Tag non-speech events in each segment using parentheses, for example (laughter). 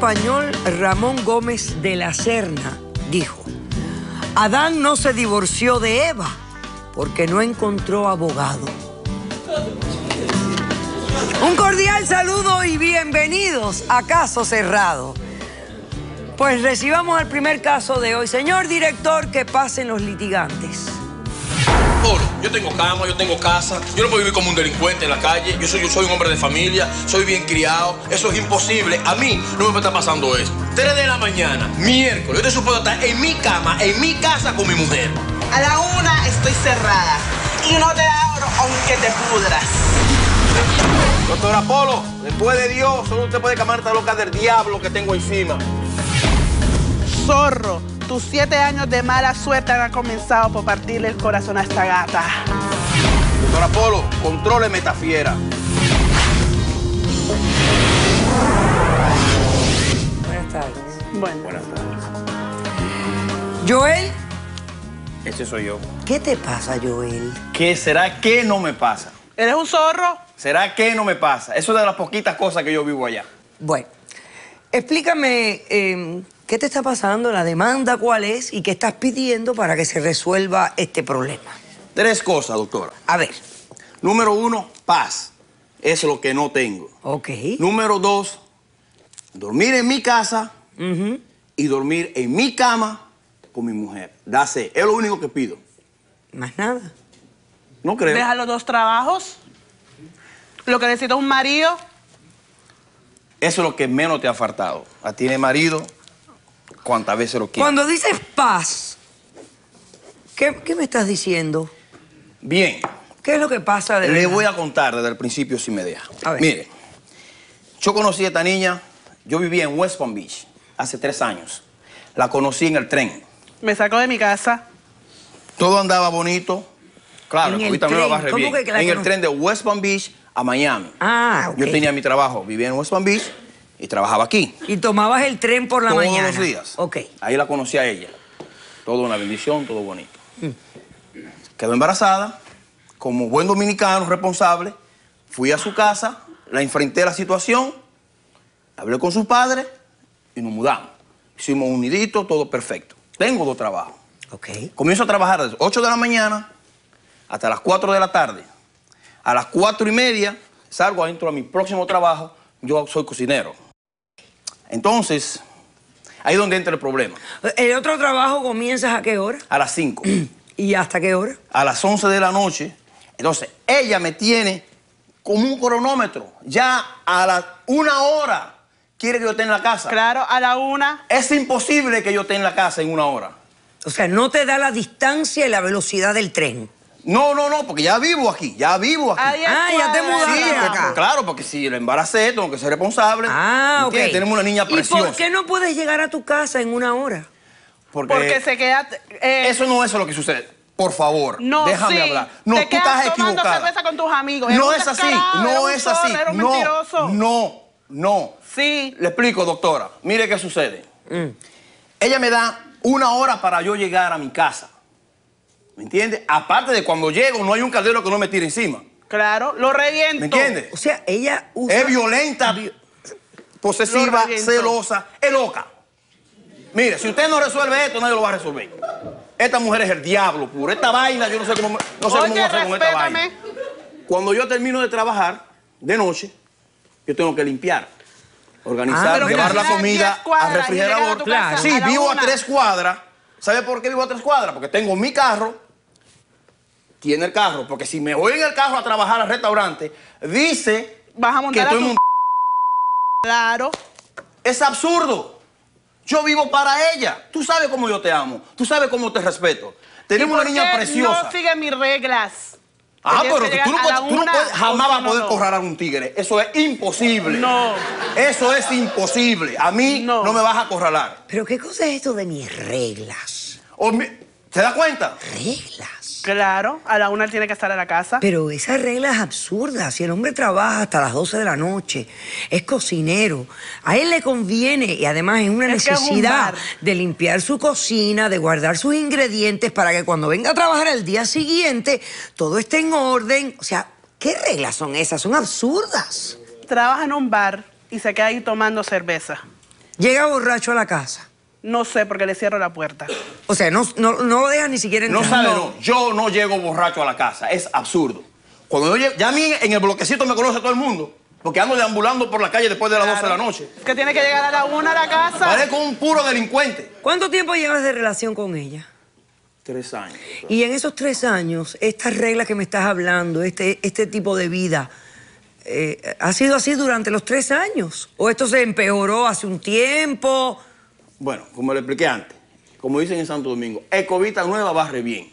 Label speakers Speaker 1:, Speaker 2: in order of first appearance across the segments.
Speaker 1: español Ramón Gómez de la Serna dijo, Adán no se divorció de Eva porque no encontró abogado. Un cordial saludo y bienvenidos a Caso Cerrado. Pues recibamos al primer caso de hoy. Señor director, que pasen los litigantes.
Speaker 2: Polo, yo tengo cama, yo tengo casa, yo no puedo vivir como un delincuente en la calle, yo soy, yo soy un hombre de familia, soy bien criado, eso es imposible. A mí no me está pasando eso. 3 de la mañana, miércoles, yo te supuesto estar en mi cama, en mi casa con mi mujer.
Speaker 3: A la una estoy cerrada y no te abro aunque te pudras.
Speaker 2: Doctora Polo, después de Dios, solo usted puede camar esta loca del diablo que tengo encima.
Speaker 3: Zorro, tus siete años de mala suerte han comenzado por partirle el corazón a esta gata.
Speaker 2: Doctora Polo, contróleme esta fiera.
Speaker 1: Buenas tardes.
Speaker 3: Bueno,
Speaker 2: Buenas tardes.
Speaker 1: Joel,
Speaker 4: Ese soy yo.
Speaker 1: ¿qué te pasa, Joel?
Speaker 4: ¿Qué será que no me pasa?
Speaker 3: ¿eres un zorro?
Speaker 4: ¿Será que no me pasa? Eso es de las poquitas cosas que yo vivo allá.
Speaker 1: Bueno, explícame eh, qué te está pasando, la demanda cuál es y qué estás pidiendo para que se resuelva este problema.
Speaker 4: Tres cosas, doctora.
Speaker 1: A ver,
Speaker 4: Número uno, paz. Es lo que no tengo.
Speaker 1: ok.
Speaker 4: Número dos, dormir en mi casa y dormir en mi cama con mi mujer. Dase, es lo único que pido.
Speaker 1: Más nada.
Speaker 4: No creo.
Speaker 3: Deja los dos trabajos. Lo que necesita un marido.
Speaker 4: Eso es lo que menos te ha faltado. A tiene marido cuantas veces lo quiera.
Speaker 1: Cuando dices paz, ¿qué, qué me estás diciendo?
Speaker 4: Bien,
Speaker 1: ¿Qué es lo que pasa de
Speaker 4: le
Speaker 1: verdad?
Speaker 4: voy a contar desde el principio si me deja.
Speaker 1: A ver.
Speaker 4: Mire, yo conocí a esta niña, yo vivía en West Palm Beach hace tres años. La conocí en el tren.
Speaker 3: Me sacó de mi casa.
Speaker 4: Todo andaba bonito. Claro,
Speaker 1: En el
Speaker 4: la
Speaker 1: tren,
Speaker 4: barre
Speaker 1: ¿cómo
Speaker 4: bien.
Speaker 1: que la
Speaker 4: en el tren de West Palm Beach a Miami.
Speaker 1: Ah, ok.
Speaker 4: Yo tenía mi trabajo, vivía en West Palm Beach y trabajaba aquí.
Speaker 1: Y tomabas el tren por la
Speaker 4: todos
Speaker 1: mañana.
Speaker 4: los días.
Speaker 1: Ok.
Speaker 4: Ahí la conocí a ella. Todo una bendición, todo bonito.
Speaker 1: Mm.
Speaker 4: Quedó embarazada. Como buen dominicano responsable, fui a su casa, la enfrenté a la situación, hablé con sus padres y nos mudamos. Hicimos un nidito, todo perfecto. Tengo dos trabajos.
Speaker 1: Ok.
Speaker 4: Comienzo a trabajar desde 8 de la mañana hasta las 4 de la tarde. A las 4 y media salgo adentro a mi próximo trabajo. Yo soy cocinero. Entonces, ahí es donde entra el problema.
Speaker 1: ¿El otro trabajo comienzas a qué hora?
Speaker 4: A las 5, (clears throat)
Speaker 1: ¿Y hasta qué hora?
Speaker 4: a las 11 de la noche. Entonces, ella me tiene como un cronómetro. Ya a las una hora quiere que yo esté en la casa.
Speaker 3: Claro, a la una.
Speaker 4: Es imposible que yo esté en la casa en una hora.
Speaker 1: O sea, no te da la distancia y la velocidad del tren.
Speaker 4: No, no, no, porque ya vivo aquí, ya vivo aquí.
Speaker 1: Ah, ya te mudaste
Speaker 4: Sí,
Speaker 1: acá.
Speaker 4: porque- claro, porque si la embaracé, tengo que ser responsable.
Speaker 1: Ah, ok.
Speaker 4: Tenemos una niña
Speaker 1: ¿Y
Speaker 4: preciosa.
Speaker 1: por qué no puedes llegar a tu casa en una hora?
Speaker 4: Porque,
Speaker 3: Porque se queda. eh,
Speaker 4: eso no es lo que sucede. Por favor,
Speaker 3: No,
Speaker 4: déjame
Speaker 3: sí.
Speaker 4: hablar. No,
Speaker 3: Te
Speaker 4: tú estás
Speaker 3: tomando
Speaker 4: equivocada.
Speaker 3: cerveza con tus amigos.
Speaker 4: No es así, no es así.
Speaker 3: un
Speaker 4: no,
Speaker 3: mentiroso.
Speaker 4: no, no.
Speaker 3: Sí.
Speaker 4: Le explico, doctora. Mire qué sucede.
Speaker 1: Mm.
Speaker 4: Ella me da una hora para yo llegar a mi casa. ¿Me entiende? Aparte de cuando llego, no hay un caldero que no me tire encima.
Speaker 3: Claro, lo reviento.
Speaker 4: ¿Me entiende?
Speaker 1: O sea, ella usa...
Speaker 4: Es violenta, posesiva, celosa, es loca. Mire, si usted no resuelve esto, nadie lo va a resolver. Esta mujer es el diablo puro. Esta vaina, yo no sé cómo, no sé cómo voy
Speaker 3: Oye,
Speaker 4: a hacer con esta vaina. Cuando yo termino de trabajar de noche, yo tengo que limpiar,
Speaker 1: Ah,
Speaker 4: organizar, llevar
Speaker 1: mira,
Speaker 4: la comida
Speaker 3: cuadras
Speaker 4: al refrigerador.
Speaker 3: casa
Speaker 4: Sí,
Speaker 3: a
Speaker 4: vivo a tres cuadras. ¿Sabe por qué vivo a tres cuadras? Porque tengo mi carro, tiene el carro, porque si me voy en el carro a trabajar al restaurante, dice
Speaker 3: Vas a
Speaker 4: que
Speaker 3: montar a
Speaker 4: estoy
Speaker 3: tu...
Speaker 4: mon-
Speaker 3: Claro.
Speaker 4: Es absurdo. Yo vivo para ella. Tú sabes cómo yo te amo. Tú sabes cómo te respeto. Tenemos
Speaker 3: ¿Y
Speaker 4: una niña preciosa.
Speaker 3: No sigue mis reglas.
Speaker 4: ah, pero
Speaker 3: que
Speaker 4: que tú no, puedes,
Speaker 3: la
Speaker 4: tú no
Speaker 3: una,
Speaker 4: puedes- jamás vas a poder correr a un tigre. Eso es imposible.
Speaker 3: No.
Speaker 4: Eso es imposible. A mí no,
Speaker 3: No.
Speaker 4: me vas a acorralar.
Speaker 1: ¿Pero qué cosa es esto de mis reglas?
Speaker 4: O mi- ¿Se da cuenta?
Speaker 1: ¿Reglas?
Speaker 3: Claro, a la una él tiene que estar en la casa.
Speaker 1: Pero esa regla es absurda. Si el hombre trabaja hasta las 12 de la noche, es cocinero, a él le conviene y además es una
Speaker 3: Es que es un
Speaker 1: necesidad de limpiar su cocina, de guardar sus ingredientes para que cuando venga a trabajar el día siguiente todo esté en orden. O sea, ¿qué reglas son esas? Son absurdas.
Speaker 3: Trabaja en un bar y se queda ahí tomando cerveza.
Speaker 1: Llega borracho a la casa.
Speaker 3: No sé, porque le cierro la puerta.
Speaker 1: O sea, no, no, no lo deja ni siquiera
Speaker 4: No
Speaker 1: entrar.
Speaker 4: sabe, no. Yo no llego borracho a la casa. Es absurdo. Cuando yo llego, ya a mí en el bloquecito me conoce todo el mundo. Porque ando deambulando por la calle después de las 12 de la noche.
Speaker 3: Es que tiene que llegar a la una a la casa.
Speaker 4: Parezco un puro delincuente.
Speaker 1: ¿Cuánto tiempo llevas de relación con ella?
Speaker 4: Tres años.
Speaker 1: Y en esos tres años, estas reglas que me estás hablando, este, este tipo de vida, eh, ¿ha sido así durante los tres años? ¿O esto se empeoró hace un tiempo?
Speaker 4: Bueno, como le expliqué antes, como dicen en Santo Domingo, Ecovita nueva barre bien.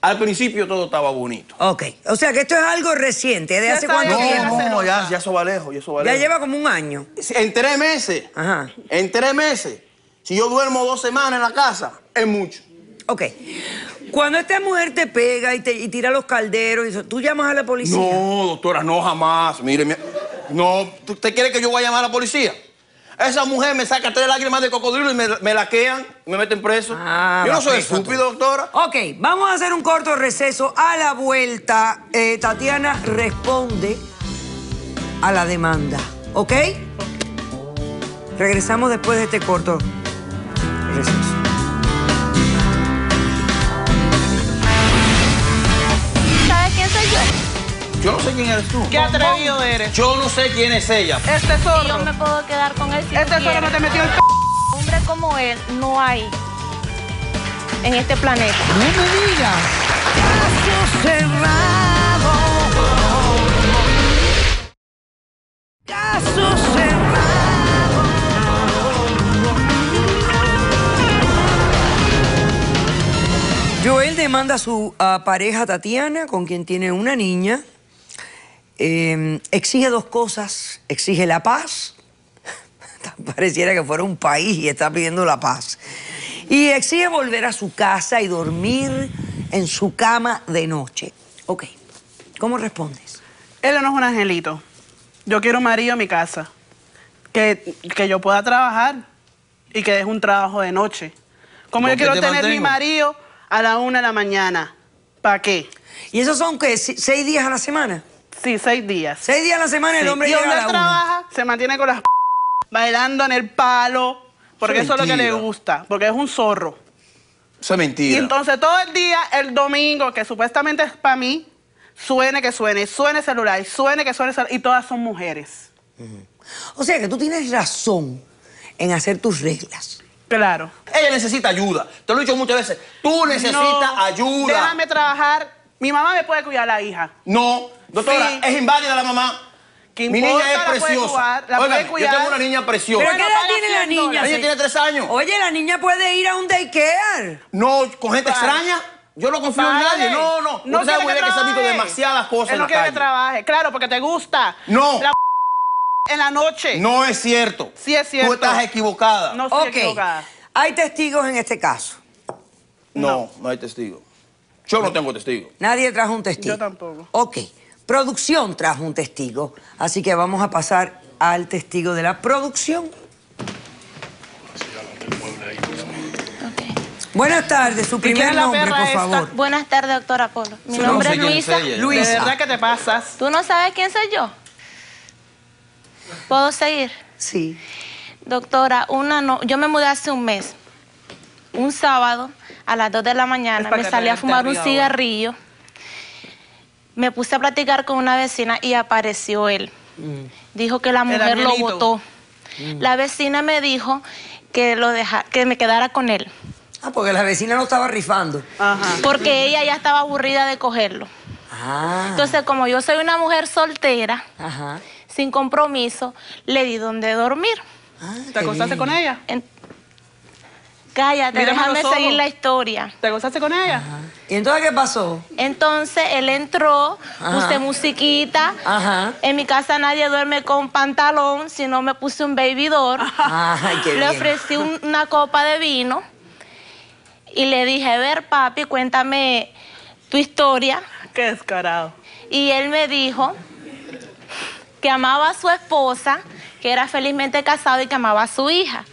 Speaker 4: Al principio todo estaba bonito.
Speaker 1: Ok, o sea que esto es algo reciente, ¿de
Speaker 3: Ya
Speaker 1: hace cuánto tiempo?
Speaker 4: No, no, ya, ya eso va lejos, ya eso va
Speaker 1: Ya
Speaker 4: lejos.
Speaker 1: lleva como un año.
Speaker 4: En tres meses.
Speaker 1: Ajá.
Speaker 4: En tres meses. Si yo duermo dos semanas en la casa, es mucho.
Speaker 1: Ok. Cuando esta mujer te pega y te y tira los calderos, y eso, ¿tú llamas a la policía?
Speaker 4: No, doctora, no jamás. Mire, mi- no, ¿usted quiere que yo vaya a llamar a la policía? Esa mujer me saca tres lágrimas de cocodrilo y me, me laquean, me meten preso.
Speaker 1: Ah,
Speaker 4: yo no soy
Speaker 1: preso
Speaker 4: estúpido, doctora.
Speaker 1: Ok, vamos a hacer un corto receso. A la vuelta, eh, Tatiana responde a la demanda. ¿Ok? Regresamos después de este corto
Speaker 5: Yo
Speaker 4: no sé quién eres tú.
Speaker 3: Qué atrevido eres.
Speaker 4: Yo no sé quién es ella.
Speaker 3: Este
Speaker 5: Y yo
Speaker 3: zorro.
Speaker 5: me puedo quedar con él si
Speaker 3: Este zorro no
Speaker 5: quieres.
Speaker 3: te metió el c...
Speaker 5: Hombre como él no hay en este planeta.
Speaker 1: No me digas. Caso cerrado. Caso cerrado. Joel demanda a su pareja Tatiana, con quien tiene una niña. Eh, exige dos cosas. Exige la paz. (laughs) Pareciera que fuera un país y está pidiendo la paz. Y exige volver a su casa y dormir en su cama de noche. Ok, ¿cómo respondes?
Speaker 3: Él no es un angelito. Yo quiero un marido en mi casa. Que, que yo pueda trabajar y que es un trabajo de noche. Como
Speaker 4: ¿Con
Speaker 3: yo quiero
Speaker 4: te
Speaker 3: tener mi marido a la una de la mañana. ¿Para qué?
Speaker 1: ¿Y esos son qué? ¿Se- ¿Seis días a la semana?
Speaker 3: Sí, seis días.
Speaker 1: Seis días a la semana el
Speaker 3: Sí.
Speaker 1: hombre
Speaker 3: y
Speaker 1: llega
Speaker 3: donde
Speaker 1: a la una.
Speaker 3: trabaja, se mantiene con las p- bailando en el palo. Porque
Speaker 4: Eso
Speaker 3: eso
Speaker 4: es
Speaker 3: lo que le gusta. Porque es un zorro.
Speaker 4: Eso es mentira.
Speaker 3: Y entonces todo el día, el domingo, que supuestamente es para mí, suene que suene, suene el celular, y suene que suene el celular, y todas son mujeres.
Speaker 1: O sea que tú tienes razón en hacer tus reglas.
Speaker 3: Claro.
Speaker 4: Ella necesita ayuda. Te lo he dicho muchas veces. Tú necesitas
Speaker 3: No,
Speaker 4: ayuda.
Speaker 3: Déjame trabajar. Mi mamá me puede cuidar a la hija.
Speaker 4: No, doctora,
Speaker 3: Sí.
Speaker 4: es inválida la mamá.
Speaker 3: ¿Qué
Speaker 4: Mi niña
Speaker 3: La
Speaker 4: es preciosa.
Speaker 3: la puede.
Speaker 4: Yo tengo una niña preciosa.
Speaker 1: ¿Pero qué edad tiene la
Speaker 3: 100
Speaker 1: niña?
Speaker 3: dólares.
Speaker 4: Ella tiene tres años.
Speaker 1: Oye, la niña puede ir a un daycare.
Speaker 4: No, con gente
Speaker 3: Vale.
Speaker 4: extraña. Yo no confío en nadie. No, no.
Speaker 3: No
Speaker 4: Usted sabe
Speaker 3: quiere
Speaker 4: muy
Speaker 3: que
Speaker 4: bien que se han visto demasiadas cosas
Speaker 3: Él
Speaker 4: en
Speaker 3: no
Speaker 4: la
Speaker 3: quiere que
Speaker 4: calle.
Speaker 3: trabaje. Claro, porque te gusta.
Speaker 4: No.
Speaker 3: La en la noche.
Speaker 4: No es cierto.
Speaker 3: Sí es cierto.
Speaker 4: Tú estás equivocada.
Speaker 3: No estoy
Speaker 1: Ok,
Speaker 3: equivocada.
Speaker 1: hay testigos en este caso.
Speaker 4: No, no hay testigo. Yo no tengo testigo.
Speaker 1: Nadie trajo un testigo.
Speaker 3: Yo tampoco.
Speaker 1: Ok, producción trajo un testigo, así que vamos a pasar al testigo de la producción. Buenas tardes, su primer nombre, por
Speaker 3: esta?
Speaker 1: favor.
Speaker 5: Buenas tardes, doctora Polo. Mi
Speaker 4: no
Speaker 5: nombre
Speaker 4: sé
Speaker 5: es Luisa.
Speaker 1: Luisa.
Speaker 3: De verdad que te pasas.
Speaker 5: ¿Tú no sabes quién soy yo? ¿Puedo seguir?
Speaker 1: Sí.
Speaker 5: Doctora, una no, yo me mudé hace un mes. Un sábado a las 2 de la mañana me salí a fumar un cigarrillo. Me puse a platicar con una vecina y apareció él. Dijo que la mujer lo votó. La vecina me dijo que lo deja, que me quedara con él,
Speaker 1: Ah, porque la vecina no estaba rifando.
Speaker 3: Ajá.
Speaker 5: porque ella ya estaba aburrida de cogerlo.
Speaker 1: Ah.
Speaker 5: Entonces, como yo soy una mujer soltera,
Speaker 1: Ajá.
Speaker 5: sin compromiso, le di donde dormir.
Speaker 1: Ah,
Speaker 3: ¿Te acostaste
Speaker 1: bien.
Speaker 3: con ella?
Speaker 5: En- Cállate,
Speaker 3: Mírame
Speaker 5: déjame
Speaker 3: los ojos.
Speaker 5: seguir la historia.
Speaker 3: ¿Te acostaste con ella?
Speaker 1: ¿Y entonces qué pasó?
Speaker 5: Entonces él entró,
Speaker 1: Ajá.
Speaker 5: puse musiquita.
Speaker 1: Ajá.
Speaker 5: En mi casa nadie duerme con pantalón, sino me puse un baby door.
Speaker 1: Ay, qué
Speaker 5: Le
Speaker 1: bien.
Speaker 5: ofrecí un- una copa de vino y le dije, a ver papi, cuéntame tu historia.
Speaker 3: Qué descarado.
Speaker 5: Y él me dijo que amaba a su esposa, que era felizmente casado y que amaba a su hija.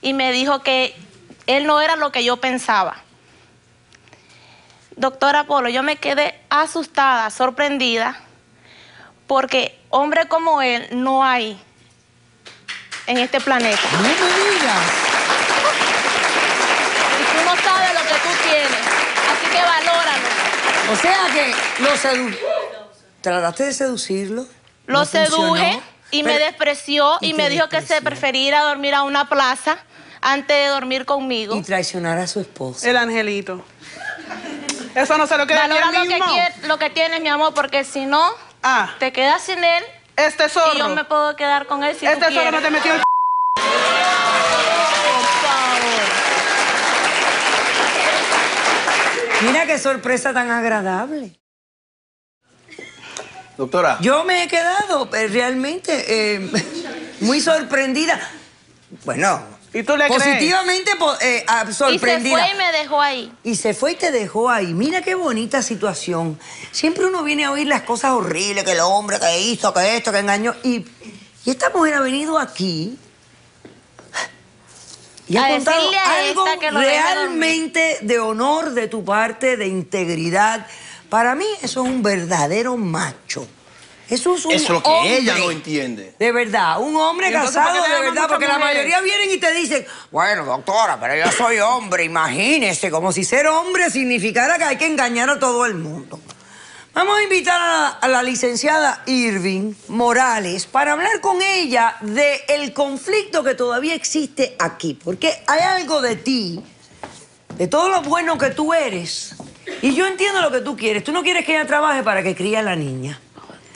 Speaker 5: Y me dijo que él no era lo que yo pensaba. Doctora Polo, yo me quedé asustada, sorprendida, porque hombre como él no hay en este planeta.
Speaker 1: No me digas.
Speaker 5: Y tú no sabes lo que tú tienes. Así que valóralo.
Speaker 1: O sea que lo sedu... ¿Trataste de seducirlo?
Speaker 5: Lo
Speaker 1: No funcionó.
Speaker 5: seduje y me despreció y,
Speaker 1: y
Speaker 5: me dijo que se
Speaker 1: despreció.
Speaker 5: prefería ir a dormir a una plaza antes de dormir conmigo.
Speaker 1: Y traicionar a su esposa.
Speaker 3: El angelito. Eso no se lo queda
Speaker 5: Valora lo que,
Speaker 3: mismo.
Speaker 5: quie- lo que tienes, mi amor, porque si no,
Speaker 3: Ah,
Speaker 5: te quedas sin él
Speaker 3: este zorro.
Speaker 5: y yo me puedo quedar con él si
Speaker 3: este
Speaker 5: tú
Speaker 3: zorro
Speaker 5: quieres.
Speaker 3: no te metió el...
Speaker 1: Mira qué sorpresa tan agradable.
Speaker 4: Doctora,
Speaker 1: Yo me he quedado eh, realmente eh, (laughs) muy sorprendida. Bueno,
Speaker 3: ¿Y tú le
Speaker 1: positivamente po- eh, ah,
Speaker 5: Y se
Speaker 1: sorprendida.
Speaker 5: fue y me dejó ahí.
Speaker 1: Y se fue y te dejó ahí. Mira qué bonita situación. Siempre uno viene a oír las cosas horribles, que el hombre que hizo, que esto, que engañó. Y, y esta mujer ha venido aquí y ha
Speaker 5: A
Speaker 1: contado algo
Speaker 5: que
Speaker 1: realmente de honor de tu parte, de integridad. Para mí eso es un verdadero macho. Eso es un
Speaker 4: eso es lo que
Speaker 1: hombre.
Speaker 4: ella no entiende.
Speaker 1: De verdad, un hombre
Speaker 3: ¿Y entonces por
Speaker 1: casado de verdad, porque la
Speaker 3: mujeres?
Speaker 1: mayoría vienen y te dicen, bueno, doctora, pero yo soy hombre, imagínese, como si ser hombre significara que hay que engañar a todo el mundo. Vamos a invitar a la, a la licenciada Irving Morales para hablar con ella del conflicto que todavía existe aquí, porque hay algo de ti, de todo lo bueno que tú eres, y yo entiendo lo que tú quieres. Tú no quieres que ella trabaje para que críe a la niña.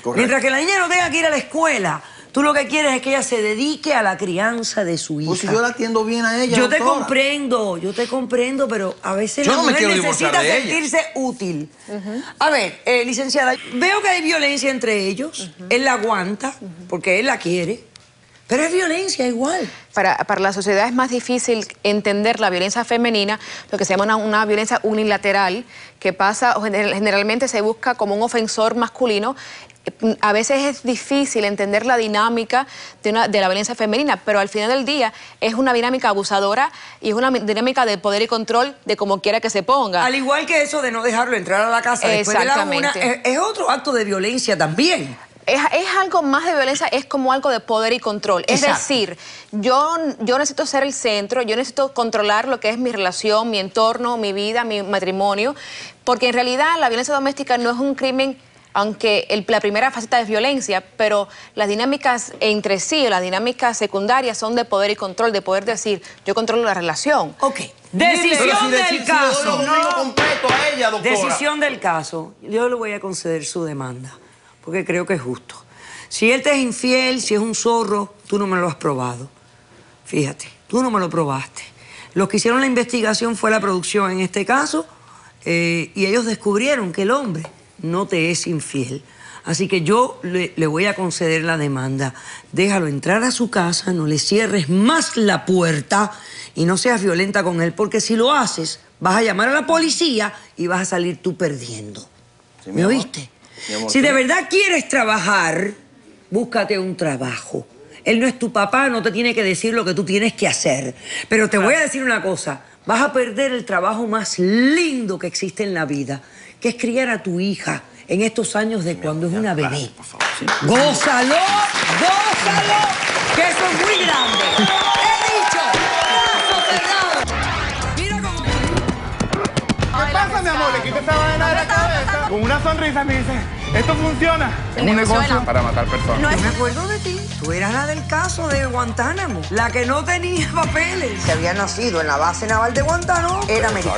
Speaker 4: Correcto.
Speaker 1: Mientras que la niña no tenga que ir a la escuela, tú lo que quieres es que ella se dedique a la crianza de su hija.
Speaker 4: Pues si yo la atiendo bien a ella,
Speaker 1: Yo te comprendo, yo te comprendo, pero a veces
Speaker 4: Yo
Speaker 1: la
Speaker 4: no
Speaker 1: mujer necesita
Speaker 4: ella.
Speaker 1: sentirse útil. A ver, eh, licenciada, veo que hay violencia entre ellos. Él la aguanta porque él la quiere, pero es violencia igual.
Speaker 6: Para, para la sociedad es más difícil entender la violencia femenina, lo que se llama una, una violencia unilateral, que pasa, generalmente se busca como un ofensor masculino. A veces es difícil entender la dinámica de, una, de la violencia femenina, pero al final del día es una dinámica abusadora y es una dinámica de poder y control de como quiera que se ponga.
Speaker 1: Al igual que eso de no dejarlo entrar a la casa después de la una, es, es otro acto de violencia también.
Speaker 6: Es, es algo más de violencia, es como algo de poder y control. Es decir, yo, yo necesito ser el centro, yo necesito controlar lo que es mi relación, mi entorno, mi vida, mi matrimonio, porque en realidad la violencia doméstica no es un crimen, aunque el- la primera faceta es violencia, pero las dinámicas entre sí, las dinámicas secundarias son de poder y control, de poder decir, yo controlo la relación.
Speaker 1: Ok. Decisión
Speaker 4: si
Speaker 1: del caso.
Speaker 4: los domingos completos a ella, doctora.
Speaker 1: Decisión del caso. Yo le voy a conceder su demanda, porque creo que es justo. Si él te es infiel, si es un zorro, tú no me lo has probado. Fíjate, tú no me lo probaste. Los que hicieron la investigación fue la producción en este caso, eh, y ellos descubrieron que el hombre no te es infiel. Así que yo le, le voy a conceder la demanda. Déjalo entrar a su casa, no le cierres más la puerta y no seas violenta con él, porque si lo haces, vas a llamar a la policía y vas a salir tú perdiendo.
Speaker 4: Sí,
Speaker 1: ¿Me
Speaker 4: amor.
Speaker 1: oíste?
Speaker 4: Amor,
Speaker 1: si
Speaker 4: sí.
Speaker 1: de verdad quieres trabajar, búscate un trabajo. Él no es tu papá, no te tiene que decir lo que tú tienes que hacer. Pero te voy a decir una cosa, vas a perder el trabajo más lindo que existe en la vida, que es criar a tu hija en estos años de cuando es una bebé. ¡Gózalo! ¡Gózalo! Que eso es muy grande. He dicho, cerrado. Mira cómo...
Speaker 7: ¿Qué pasa, mi amor? Le quité esa vaina de la cabeza. Con una sonrisa me dice, esto funciona. Es un negocio para matar personas.
Speaker 1: Yo me acuerdo de ti. Tú eras la del caso de Guantánamo, la que no tenía papeles. Que había nacido en la base naval de Guantánamo, era americana.